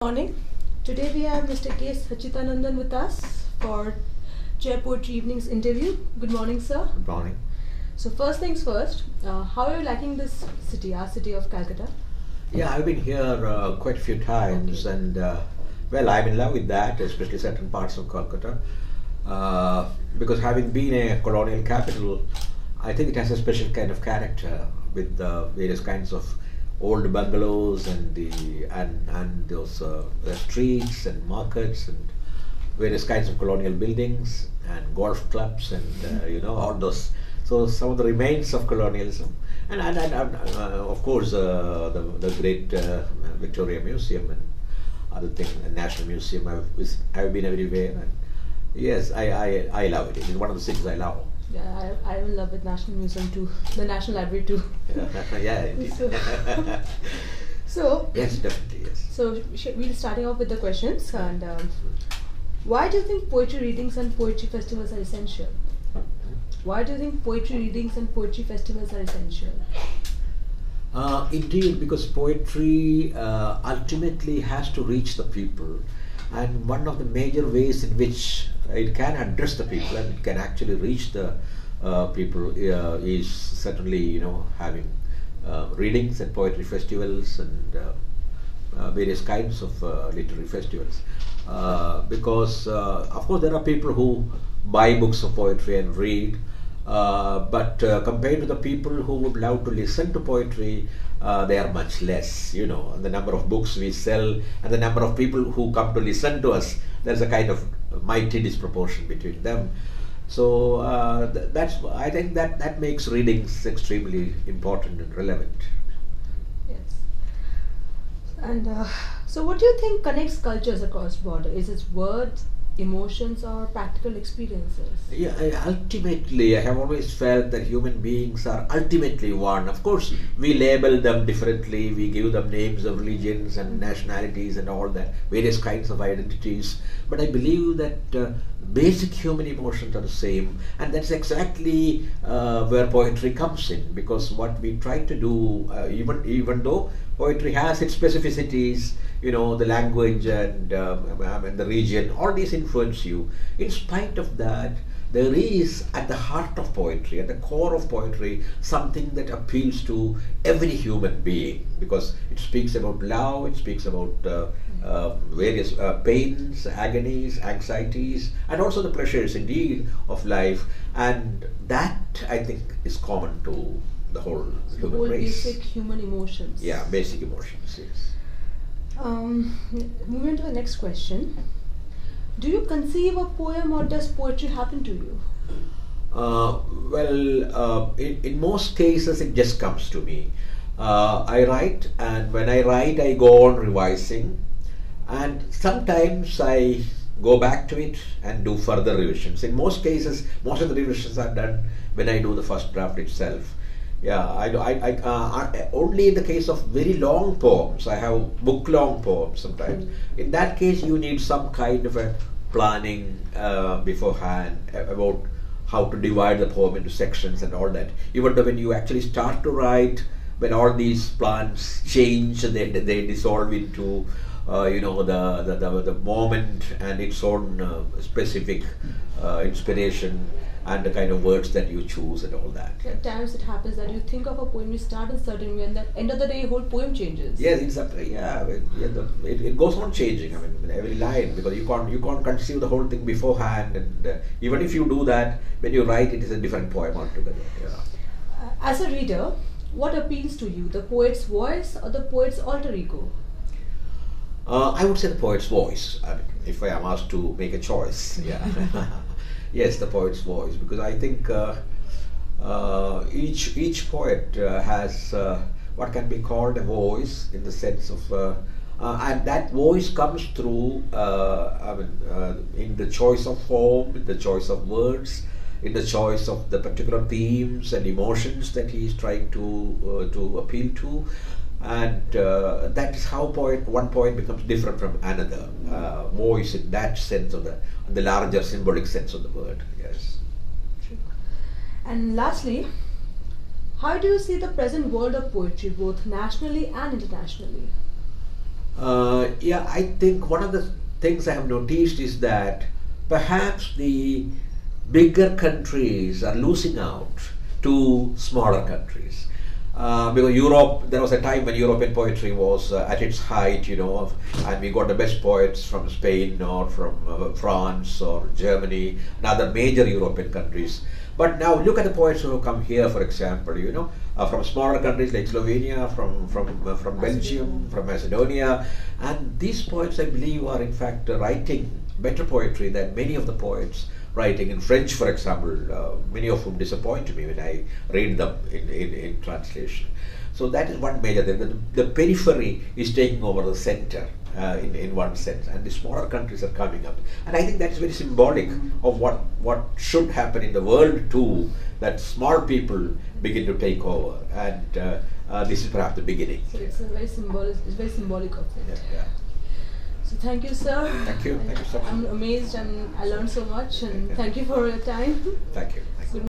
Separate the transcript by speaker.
Speaker 1: morning. Today we have Mr. K. Satchidanandan with us for Chair Poetry Evenings interview. Good morning, sir.
Speaker 2: Good morning.
Speaker 1: So first things first, uh, how are you liking this city, our city of Calcutta?
Speaker 2: Yeah, I've been here uh, quite a few times,
Speaker 1: Okay.
Speaker 2: and uh, well, I'm in love with that, especially certain parts of Calcutta, uh, because having been a colonial capital, I think it has a special kind of character with uh, various kinds of old bungalows and the and and those uh, streets and markets and various kinds of colonial buildings and golf clubs and uh, you know all those. So some of the remains of colonialism. And and, and, and, uh, of course uh, the the great uh, Victoria Museum and other things the National Museum. I've I've been everywhere and yes I, I I love it. It's one of the things I love
Speaker 1: Yeah, I, I'm in love with National Museum too, the National Library too.
Speaker 2: yeah indeed.
Speaker 1: So- So,
Speaker 2: yes definitely yes
Speaker 1: so sh- we'll starting off with the questions and um, why do you think poetry readings and poetry festivals are essential? Why do you think poetry readings and poetry festivals are essential?
Speaker 2: Uh, indeed, because poetry uh, ultimately has to reach the people, and one of the major ways in which it can address the people and it can actually reach the uh, people uh, is certainly, you know, having uh, readings and poetry festivals and various kinds of literary festivals. Because, of course, there are people who buy books of poetry and read, uh, but uh, compared to the people who would love to listen to poetry, uh, they are much less. You know, the number of books we sell and the number of people who come to listen to us, there's a kind of mighty disproportion between them. So uh, th- that's I think that that makes readings extremely important and relevant.
Speaker 1: Yes. And uh, so, what do you think connects cultures across border? Is it words, emotions, or practical experiences?
Speaker 2: Yeah, ultimately, I have always felt that human beings are ultimately one. Of course, we label them differently, we give them names of religions and nationalities and all that, various kinds of identities. But I believe that uh, basic human emotions are the same, and that's exactly uh, where poetry comes in. Because what we try to do, uh, even even though poetry has its specificities, you know, the language and, um, um, and the region, all these influence you. In spite of that, there is at the heart of poetry, at the core of poetry, something that appeals to every human being because it speaks about love, it speaks about uh, uh, various uh, pains, agonies, anxieties, and also the pleasures indeed of life. And that, I think, is common to the whole human race.
Speaker 1: basic human emotions.
Speaker 2: Yeah, basic emotions, yes.
Speaker 1: Um, moving to the next question. Do you conceive a poem or does poetry happen to you?
Speaker 2: Uh, well, uh, in, in most cases, it just comes to me. Uh, I write, and when I write, I go on revising, and sometimes I go back to it and do further revisions. In most cases, most of the revisions are done when I do the first draft itself. Yeah, I, do- I, I, uh, only in the case of very long poems, I have book long poems sometimes.
Speaker 1: Mm.
Speaker 2: In that case, you need some kind of a planning uh, beforehand about how to divide the poem into sections and all that. Even though when you actually start to write, when all these plans change, they, they dissolve into uh, you know the, the, the, the moment and its own uh, specific uh, inspiration and the kind of words that you choose and all that.
Speaker 1: At times it happens that you think of a poem, you start in certain way, and then end of the day, whole poem changes.
Speaker 2: Yes, it's a, yeah, it, yeah the, it, it goes on changing. I mean, every line because you can't you can't conceive the whole thing beforehand, and uh, even if you do that, when you write, it is a different poem altogether. Yeah.
Speaker 1: Uh, as a reader, what appeals to you, the poet's voice or the poet's alter ego?
Speaker 2: Uh, I would say the poet's voice. If I am asked to make a choice, yeah, yes, the poet's voice, because I think uh, uh, each each poet uh, has uh, what can be called a voice in the sense of, uh, and that voice comes through. I mean, in the choice of form, in the choice of words, in the choice of the particular themes and emotions that he is trying to uh, to appeal to and uh, that is how poet one poet becomes different from another uh, voice in that sense of the the larger symbolic sense of the word yes
Speaker 1: And lastly, how do you see the present world of poetry, both nationally and internationally?
Speaker 2: Uh, yeah, I think one of the things I have noticed is that perhaps the bigger countries are losing out to smaller countries. Uh, because Europe, there was a time when European poetry was uh, at its height, you know, and we got the best poets from Spain or from uh, France or Germany and other major European countries. But now look at the poets who come here, for example, you know, uh, from smaller countries like Slovenia, from from uh, from Belgium, from Macedonia, and these poets, I believe, are in fact writing better poetry than many of the poets writing in French, for example, uh, many of whom disappoint me when I read them in, in, in translation. So that is one major thing. The, the periphery is taking over the center uh, in, in one sense, and the smaller countries are coming up. And I think that is very symbolic of what, what should happen in the world too, that small people begin to take over. And uh, uh, this is perhaps the beginning.
Speaker 1: So it's a very symbolic. It's very symbolic of it.
Speaker 2: Yeah, yeah.
Speaker 1: So thank you, sir.
Speaker 2: Thank you. Thank you so much.
Speaker 1: I'm amazed and I learned so much. And thank you for your time.
Speaker 2: Thank you. Thank you.